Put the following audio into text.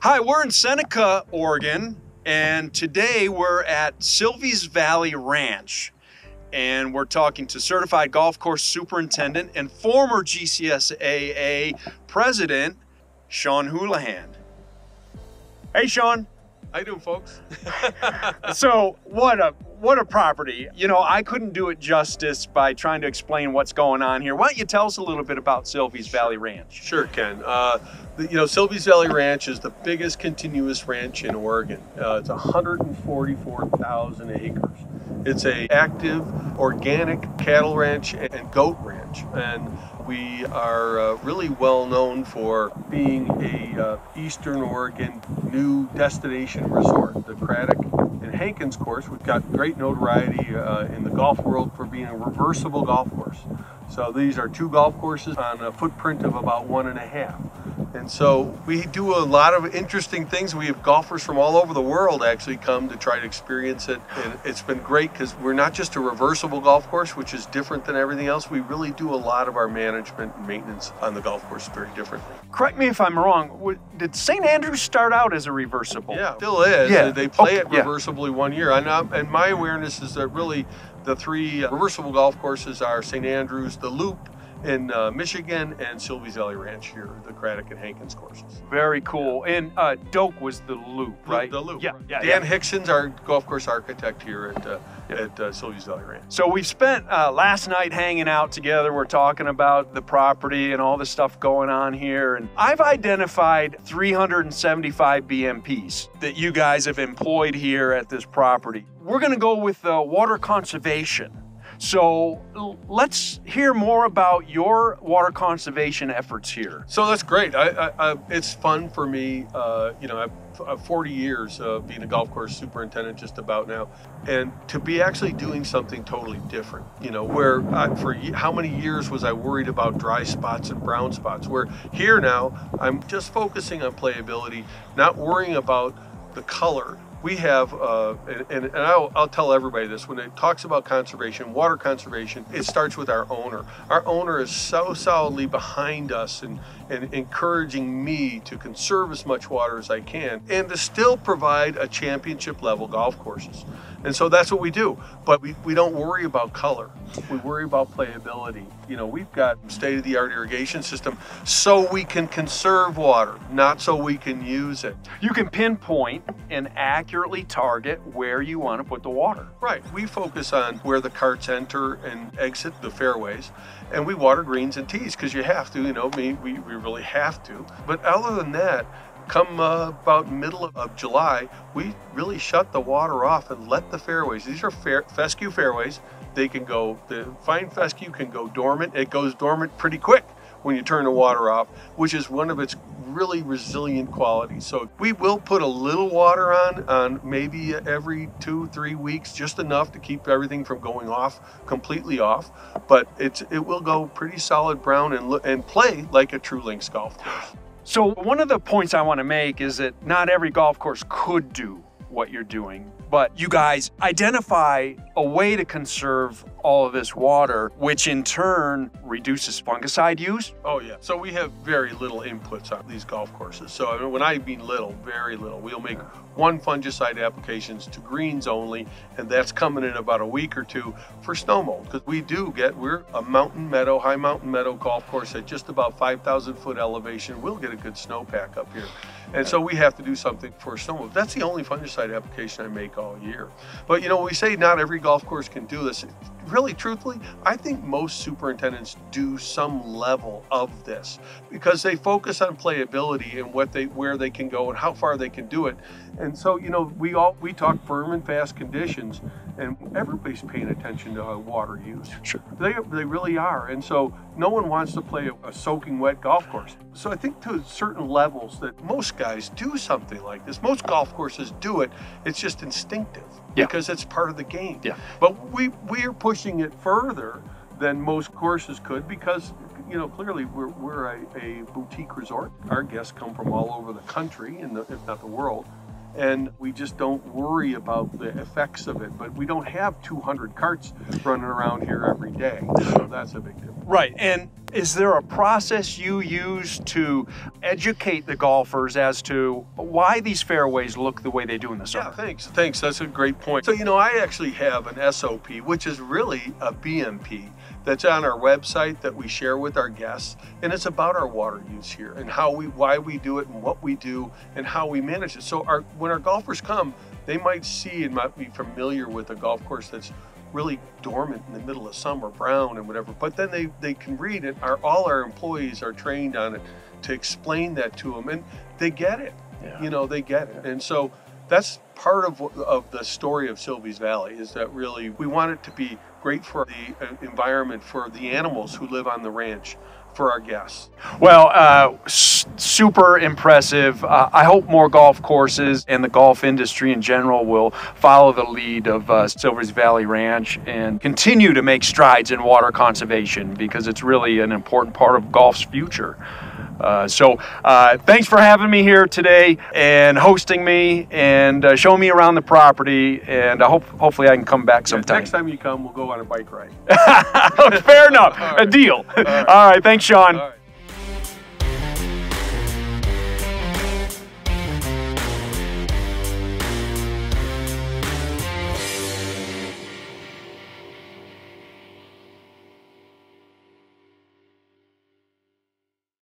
Hi, we're in Seneca, Oregon, and today we're at Silvies Valley Ranch. And we're talking to certified golf course superintendent and former GCSAA president, Sean Hoolehan. Hey, Sean. How you doing, folks? so what a what a property. You know, I couldn't do it justice by trying to explain what's going on here. Why don't you tell us a little bit about Silvies Valley Ranch? Sure, Ken. Uh, the, you know, Silvies Valley Ranch is the biggest continuous ranch in Oregon. Uh, it's 144,000 acres. It's a active organic cattle ranch and goat ranch, and we are uh, really well known for being a uh, Eastern Oregon new destination resort. The Craddock and Hankins course, we've got great notoriety uh, in the golf world for being a reversible golf course. So these are two golf courses on a footprint of about one and a half. And so we do a lot of interesting things. We have golfers from all over the world actually come to try to experience it. And it's been great because we're not just a reversible golf course, which is different than everything else. We really do a lot of our management and maintenance on the golf course very differently. Correct me if I'm wrong. Did St. Andrews start out as a reversible? Yeah, still is. Yeah. They play okay. it reversibly yeah. one year. And, um, and my awareness is that really the three reversible golf courses are St. Andrews, the Loop, in uh, Michigan and Silvies Valley Ranch here, the Craddock and Hankins courses. Very cool. And uh, Doak was the loop, right? The, the loop. Yeah, yeah. Dan yeah. Hixson's our golf course architect here at uh, yeah. at uh, Silvies Valley Ranch. So we spent uh, last night hanging out together. We're talking about the property and all the stuff going on here. And I've identified 375 BMPs that you guys have employed here at this property. We're going to go with uh, water conservation. So let's hear more about your water conservation efforts here. So that's great. I, I, I, it's fun for me. Uh, you know, I've, I've 40 years of being a golf course superintendent just about now, and to be actually doing something totally different. You know, where for how many years was I worried about dry spots and brown spots? Where here now I'm just focusing on playability, not worrying about the color we have, uh, and, and, I'll, I'll, tell everybody this, when it talks about conservation, water conservation, it starts with our owner. Our owner is so solidly behind us and, and encouraging me to conserve as much water as I can and to still provide a championship level golf courses. And so that's what we do. But we, we don't worry about color. We worry about playability. You know, we've got state of the art irrigation system so we can conserve water, not so we can use it. You can pinpoint and accurately target where you want to put the water. Right. We focus on where the carts enter and exit the fairways. And we water greens and tees because you have to, you know, we, we really have to. But other than that, come uh, about middle of July, we really shut the water off and let the fairways. These are fair, fescue fairways. They can go, the fine fescue can go dormant. It goes dormant pretty quick when you turn the water off, which is one of its really resilient qualities. So we will put a little water on, on maybe every two, three weeks, just enough to keep everything from going off, completely off. But it's, it will go pretty solid brown and, and play like a true links golf course. So one of the points I want to make is that not every golf course could do what you're doing, but you guys identify a way to conserve all of this water, which in turn reduces fungicide use. Oh yeah. So we have very little inputs on these golf courses. So I mean, when I mean little, very little, we'll make one fungicide applications to greens only, and that's coming in about a week or two for snow mold. Because we do get, we're a mountain meadow, high mountain meadow golf course at just about 5,000 foot elevation. We'll get a good snowpack up here. And so we have to do something for snow mold. That's the only fungicide application I make all year. But you know, we say not every golf course can do this. Really, truthfully, I think most superintendents do some level of this because they focus on playability and what they where they can go and how far they can do it. And so, you know, we all we talk firm and fast conditions, and everybody's paying attention to water use. Sure, they they really are. And so, no one wants to play a, a soaking wet golf course. So I think to certain levels that most guys do something like this. Most golf courses do it. It's just instinctive yeah. because it's part of the game. Yeah. But we we are pushing it further than most courses could because you know clearly we're, we're a, a boutique resort. Our guests come from all over the country, and if not the world and we just don't worry about the effects of it. But we don't have 200 carts running around here every day, so that's a big difference. Right, and is there a process you use to educate the golfers as to why these fairways look the way they do in the summer? Yeah, thanks. Thanks. That's a great point. So, you know, I actually have an SOP, which is really a BMP that's on our website that we share with our guests, and it's about our water use here and how we, why we do it, and what we do, and how we manage it. So, our when our golfers come, they might see and might be familiar with a golf course that's really dormant in the middle of summer, brown and whatever. But then they, they can read it. Our, all our employees are trained on it to explain that to them, and they get it. Yeah. You know, they get it. And so that's part of, of the story of Silvies Valley is that really we want it to be great for the uh, environment, for the animals who live on the ranch, for our guests? Well, uh, super impressive. Uh, I hope more golf courses and the golf industry in general will follow the lead of uh, Silvies Valley Ranch and continue to make strides in water conservation because it's really an important part of golf's future. Uh, so uh, thanks for having me here today and hosting me and uh, showing me around the property and I hope hopefully I can come back sometime. Yeah, next time you come we'll go on a bike ride. Fair enough. Right. A deal. All right. All right. Thanks Sean.